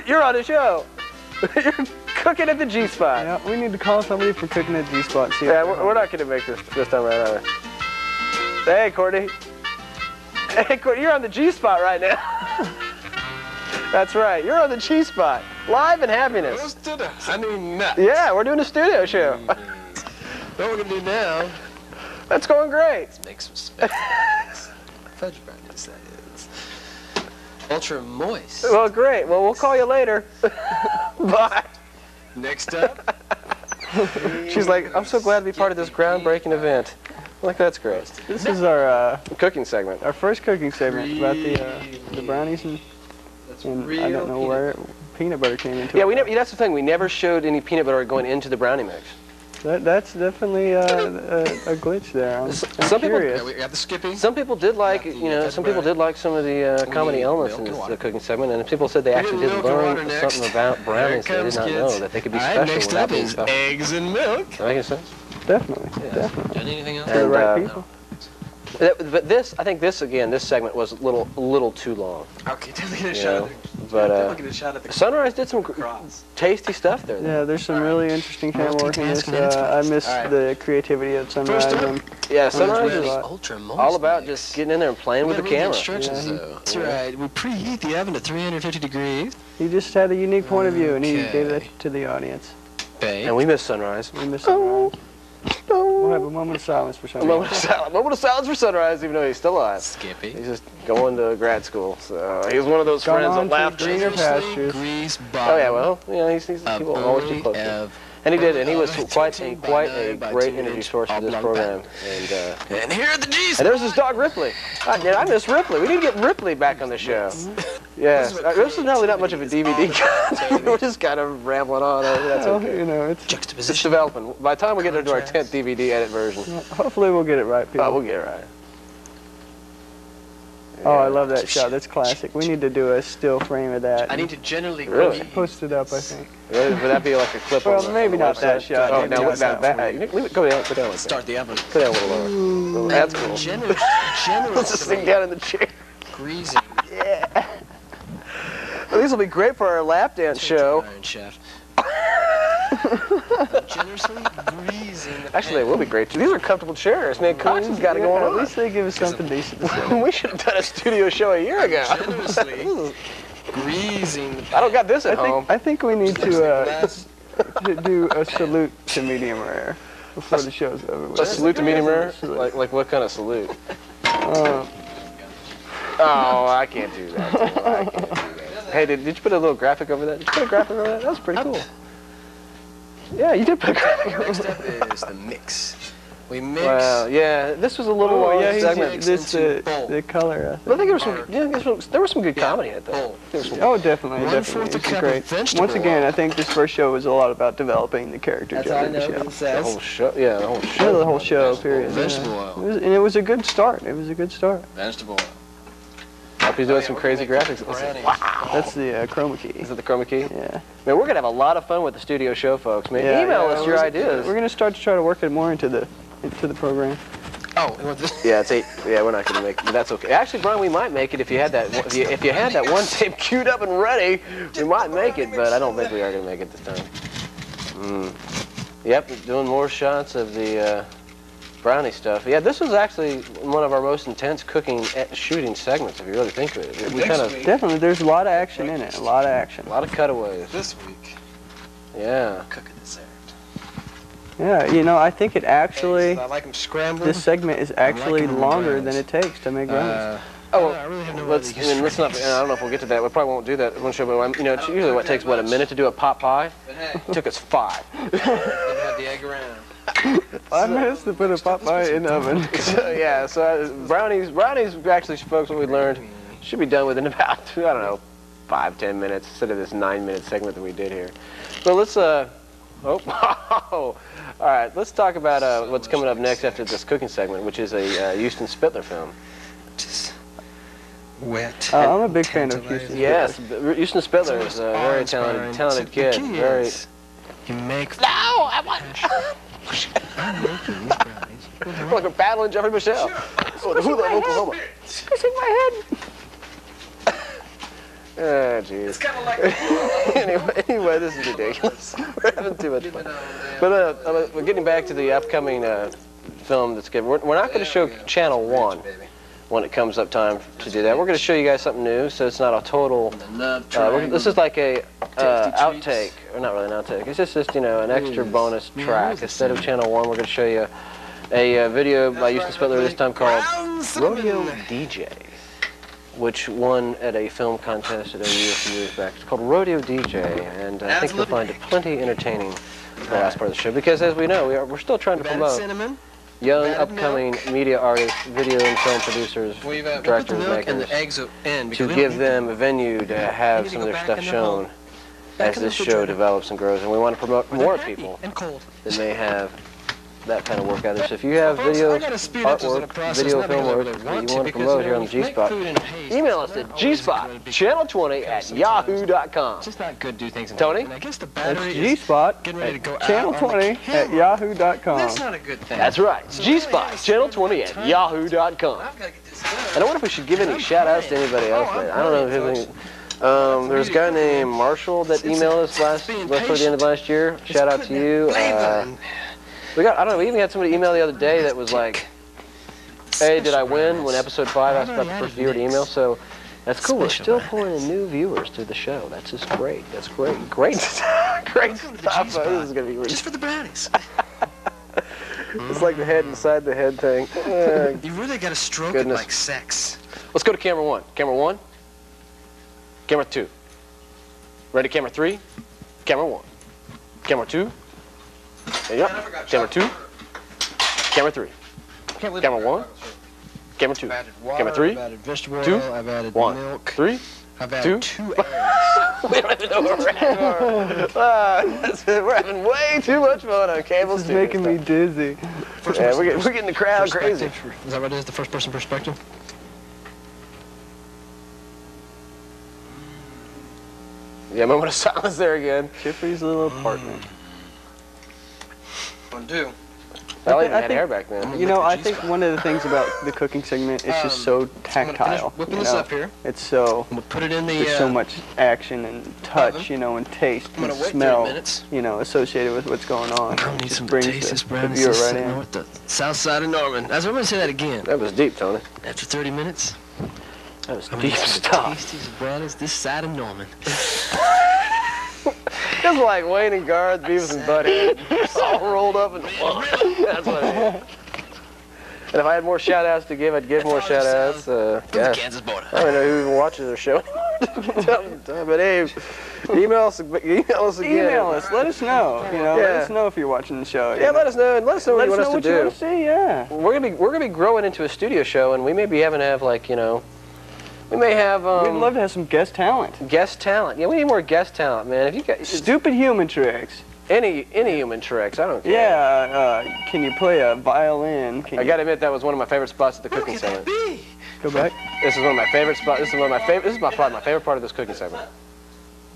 You're on the show. You're cooking at the G spot. Yeah, we need to call somebody for cooking at G spot. See Yeah, we're, we're not gonna make this this time around. Are we? Hey, Courtney. Hey, Courtney, you're on the G spot right now. That's right. You're on the G spot, live in happiness. Let's do the honey nut. Yeah, we're doing a studio show. Mm. What we're gonna do now That's going great. Let's make some speckles. Fudge brownies, that is. Ultra moist. Well, great. Well, we'll call you later. Bye. Next up, She's like, I'm so glad to be part of this groundbreaking event. I'm like, that's great. This is our uh, Cooking segment. our first cooking segment about the uh, the brownies and, that's and I don't know peanut where peanut butter came into Yeah, it. we never. That's the thing. We never showed any peanut butter going into the brownie mix. That, that's definitely uh, a, a glitch there. I'm, S- I'm some people- Yeah, we got the skippy. Some people did like, Got the you know, some people did like some of the uh, comedy elements in this, the cooking segment, and people said they actually did milk and water learn something about brownies they did not comes, know that they could be All right, special next without up being is special. eggs and milk. That making sense? Definitely, Yeah. definitely. Done anything else? For the right uh, people. That- But this, I think this again, this segment was a little, a little too long. Okay, definitely get a shot at but uh, definitely get a shot at the Sunrise did some gr- cross. tasty stuff there. though. Yeah, there's some really interesting camera work in this. Uh, I miss All right. the creativity of Sunrise. First up, and Yeah, Sunrise is ultra moist. all about mix. just getting in there and playing with the We camera. instructions Yeah, he- though. That's right. We preheat the oven to 350 degrees. he just had a unique point of view, and he gave that to the audience. Bake. And we miss Sunrise. We miss Sunrise. We'll have a moment of silence for A Sunrise. moment of silence, moment of silence for Sunrise, even though he's still alive. Skippy. He's just going to grad school, so he was one of those Gone friends on that to laughed. greener pastures. Grease Oh yeah, well, you know, he's, he's a people always be close. to him. of And he did, and he was quite a quite a great energy source for this program. And uh, And here are the G's. and there's his dog Ripley. I, man, I miss Ripley. We need to get Ripley back on the show. Yes, This is uh, what this is really not much of a DVD is cut. We're just kind of rambling on. That's Well, okay. you know, it's It's Juxtaposition. developing. By the time we get into our 10th DVD edit version, hopefully we'll get it right, people. oh, we'll get it right. Oh, I love that shot. That's classic. We need to do a still frame of that. I need to generally Really? post it up. I think. Would would that be like a clip? Well, on the, maybe on not that website? shot. Oh, Maybe now not what about that that? one. Leave it- Go down, go down. Like Start the oven. that. Go down a little lower. That's cool. Generous, Let's generously just sink down in the chair. Greasy. Well, these will be great for our lap dance show. Iron Chef. generously greasing. the Actually, they will be great too. These are comfortable chairs, man. Cox has got to Yeah, go At least they give us something decent to say. we should have done a studio show a year ago. Generously greasing. I don't got this at I home. think I think we need to uh, to do a salute to medium rare before the show's over. with. A salute to medium rare? Like, like what kind of salute? Uh, Oh, I can't do that. I can't do that. Hey, did, did you put a little graphic over that? Did you put a graphic over that? That was pretty cool. Yeah, you did put a graphic over Next that. up is the mix. We mix. Wow, yeah, this was a little oh long yeah, he's segment. this uh, the color. I But I think. think there was some, yeah, there was some, there was some good Yeah, comedy in it, though. bowl. There was some- Oh, definitely, One definitely. fourth a This is cup of great. Once again. I think this first show was a lot about developing the character. That's how I during the know show. what it The whole show, yeah, the whole Yeah, show. the whole show, Vegetable- period. vegetable yeah. oil. It was, and it was a good start. It was a good start. Vegetable oil. Hope he's doing some we're crazy graphics. make Wow. That's the uh, chroma key. Is it the chroma key? Yeah. Man, we're gonna have a lot of fun with the studio show, folks. Man, yeah email yeah, us your ideas. We're gonna start to try to work it more into the into the program. Oh, you want this? Yeah, it's eight. Yeah, we're not gonna make. But that's okay. Actually, Brian, we might make it if you had that. If you, if you had that one tape queued up and ready, we might make it. But I don't think we are gonna make it this time. Mm. Yep, doing more shots of the uh, brownie stuff. Yeah, this was actually one of our most intense cooking eh, shooting segments. If you really think of it, we kind of week. Definitely, there's a lot of action in it. A lot of action. a lot of cutaways. This week, Yeah. cook a dessert. Yeah, you know, I think it actually, Eggs, I like them scrambled. this segment is actually liking longer browns. than it takes to make brownies. Uh, Oh, I really have no let's, idea. I mean, let's not. I don't know if we'll get to that. We probably won't do that one show, but um, you know, it's usually what takes what a minute to do a pot pie. But hey, It took us five. you have the egg around. Five minutes to put a pot pie in the oven. so, yeah, so uh, brownies, brownies, actually, folks, what we learned should be done within about, I don't know, five, ten minutes instead of this nine-minute segment that we did here. But let's, uh, oh, all right, let's talk about uh, what's coming up next after this cooking segment, which is a uh, Houston Spittler film. Just wet. Uh, I'm a big fan of Houston. Yes, Houston Spittler is a very talented, talented kid. Very. You make. No, I want. I'm making these brownies. like we're battling Geoffrey Michele. Oh, the Hula of Oklahoma. Squishing my head. Oh, jeez. kind of like. anyway, anyway, this is ridiculous. We're having too much fun. But uh, uh, we're getting back to the upcoming uh, film that's good. We're, we're not going to show Channel 1 when it comes up time to do that. We're going to show you guys something new, so it's not a total. Uh, this is like a uh, outtake, or not really an outtake. It's just, just you know an extra bonus track. Instead of Channel 1, we're going to show you a uh, video by Houston Spitler this time called Rodeo DJ, which won at a film contest at OU a few years back. It's called Rodeo DJ, and I think you'll find it plenty entertaining the last part of the show because, as we know, we are, we're still trying to promote cinnamon. young, We've upcoming media artists, video and film producers, We've, uh, we put the directors, milk and makers, the eggs in because to we give them a venue to have need to some of their stuff the shown hole. Back as this show refrigerator. develops and grows. And we want to promote more people and cold. that may have that kind of work out there. So if you have video, I gotta speed up this in the artwork, video, film work that you want to, want to because, promote here on the when you make G-Spot, food in haste, email us at gonna be gspot channel20 at yahoo.com. It's just not good to do things Tony? And I guess the That's battery G-Spot getting ready to go at out on the channel20 at yahoo.com. That's not a good thing. That's right, gspot I still channel20 at yahoo.com. I've got to get this And. I wonder if we should give any shout outs to anybody else. Oh, man. I don't know if. Um, there was a guy named Marshall that emailed us last, being before the end of last year. Shout out to you. Uh, we got, I don't know, we even had somebody email the other day that was like, hey, did I win when episode five asked about the first viewer to email? So that's cool. We're still pulling in new viewers to the show. That's just great. That's great. Great. great to the stuff. This is going to be really, Just for the brownies. it's like the head inside the head thing. You really got to stroke Goodness. it like sex. Let's go to camera one. Camera one. Camera two. Ready, camera three. Camera one. Camera two. Yep. Camera two. Camera three. Camera one. Camera two. Water, Camera three. I've added vegetable Two. I've added One. milk. Three. I've added Two. two eggs. we don't even know where we're at. That's it. Ah, we're having way too much fun on cable This is making me dizzy. First Yeah, we're getting, we're getting the crowd crazy. perspective. Is that what it is? The first person perspective? Yeah, moment of silence there again. Chippy's little apartment. One, two. I I even had think- hair back then. You know, I think one of the things about the cooking segment is just Um, so I'm gonna finish tactile. whipping you this up here. It's so I'm gonna put it in the. there's uh, so much action and touch, oven. you know, and taste I'm and gonna smell, minutes. you know, associated with what's going on. Girl needs Just some brings taste the, this the brownies. right in. with the south side of Norman. That's, I'm gonna say that again. That was deep, Tony. After 30 minutes, That was I'm gonna deep get some stuff. tastiest brownies this side of Norman. It's like Wayne and Garth, Beavis and Butthead, all rolled up in one. That's what it is. And if I had more shout outs to give, I'd give more shout outs. Uh, yeah. Kansas border. I don't know who even watches our show but hey, email us, email us again. Email us. Let us know. You know, let us know if you're watching the show. Yeah, know. let us know. and Let us know what Let you us want know us what to you want to see. Yeah. We're gonna be we're gonna be growing into a studio show, and we may be having to have like you know, we may have um, We'd love to have some guest talent. guest talent. Yeah, we need more guest talent, man. If you got Stupid human tricks. any any human tricks, I don't care. Yeah. Uh, can you play a violin? Can I you gotta admit that was one of my favorite spots at the How cooking could segment. be? go back? This is one of my favorite spots. This is one of my favorite. This is my probably my favorite part of this cooking segment.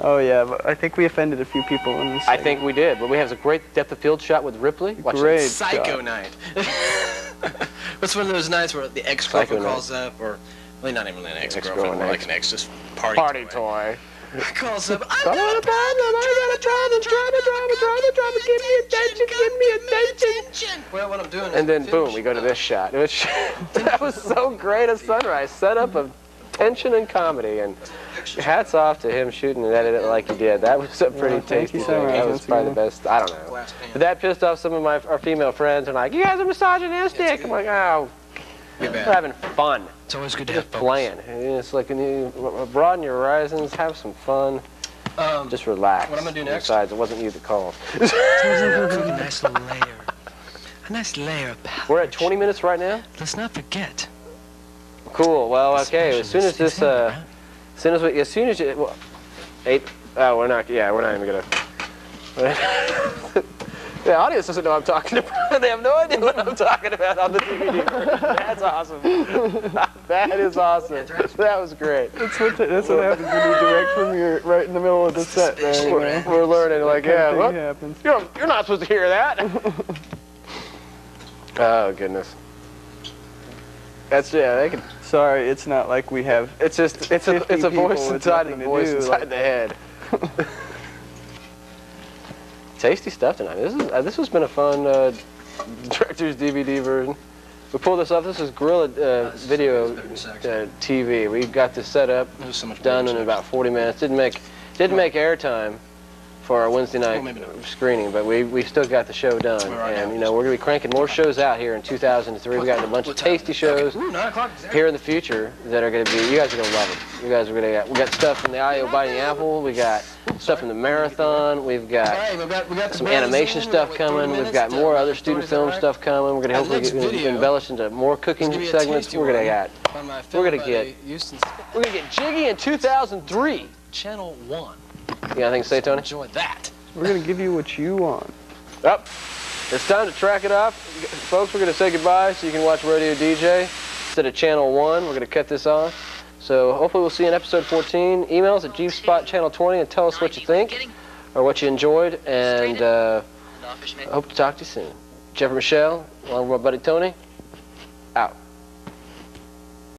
Oh yeah, but I think we offended a few people in this. I think we did, but we have a great depth of field shot with Ripley. Watch this. Great. Psycho shot. night. What's one of those nights where the Psycho ex-girlfriend night. calls up, or really not even really an ex-girlfriend, Ex-girl, more like an ex, just party, Party toy. toy. calls up. I I'm got got a problem. I got a problem. Drama, drama, drama, drama. Give me attention. Give me attention. Well, what I'm doing. And then boom, we go to this shot. It was, that was so great a sunrise. Set up of tension and comedy, and hats off to him shooting and editing it like he did. That was a pretty Yeah, tasty so thing. That was probably the best. I don't know. But that pissed off some of my our female friends, and like, you guys are misogynistic. I'm like, oh, Get we're having fun, It's always good to have just focus. playing. It's like when you broaden your horizons, have some fun, Um, just relax. What I'm gonna do next? Besides, it wasn't you that called. cook a nice little layer. A nice layer of powder. We're at 20 minutes right now. Let's not forget. Cool. Well, okay. As soon as this, uh, as soon as we, as soon as you, well, eight. Oh, we're not. Yeah, we're not even gonna. the audience doesn't know I'm talking about. they have no idea what I'm talking about on the DVD. That's awesome. that is awesome. That was great. That's what, the, that's what happens when you direct from your right in the middle of the set. There, We're, we're learning. Like, Kind yeah, of thing well, happens. you're, you're not supposed to hear that. oh goodness. That's yeah. They could Sorry, it's not like we have. It's just it's a it's a voice people inside the voice do, inside like- the head. Tasty stuff tonight. This is uh, this has been a fun uh, director's DVD version. We pulled this off. This is Guerrilla uh, Video uh, TV. We got this set up, so done in section. about 40 minutes. Didn't make didn't make airtime for our Wednesday night Well, screening, but we, we still got the show done. Are And we? you know we're gonna be cranking more shows out here in 2003. We got a bunch of tasty shows Ooh, exactly. here in the future that are going to be, you guys are going to love it. You guys are going to get, we got stuff from the IO Biting Apple, we got stuff from the Marathon, we've got right, we've got, we got some animation stuff got, what, 30 coming, we've got more other student 30, is that film right? stuff coming, we're going to Now, hopefully get, video embellish into more cooking It's gonna be a segments. We're going to one. get, We're gonna get- Houston we're going to get jiggy in 2003. Channel 1. You got anything to say, Tony? Enjoy that. We're gonna give you what you want. Up. It's time to track it off. Folks, we're going to say goodbye so you can watch Radio DJ instead of Channel 1. We're going to cut this off. So hopefully we'll see you in episode 14. Emails at G-Spot Channel 20 and tell us what you think or what you enjoyed. And uh, I hope to talk to you soon. Geoffrey Michele, along with my buddy Tony, out.